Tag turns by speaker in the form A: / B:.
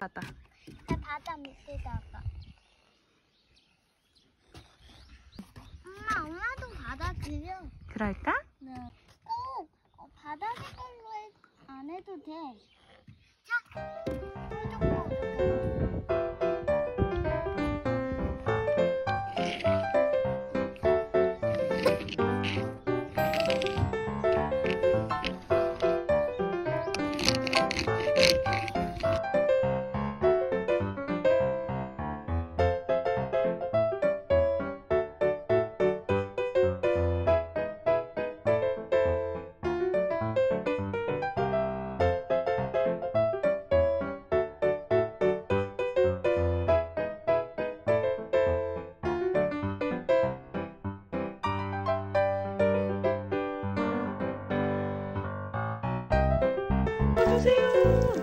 A: 바다.
B: 나 바다 밑에다가. 엄마, 엄마도 바다 그려.
A: 그럴까?
B: 네. 꼭 어, 바다 색깔로 해, 안 해도 돼. 자,
A: Brasil.